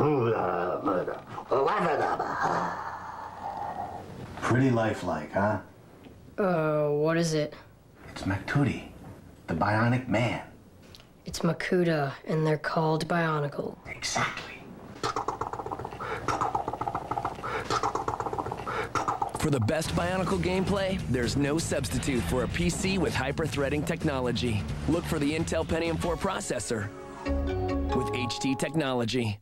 Uh, Pretty lifelike, huh? Uh, what is it? It's Maktuti, the bionic man. It's Makuta, and they're called Bionicle. Exactly. For the best Bionicle gameplay, there's no substitute for a PC with hyper-threading technology. Look for the Intel Pentium 4 processor with HT technology.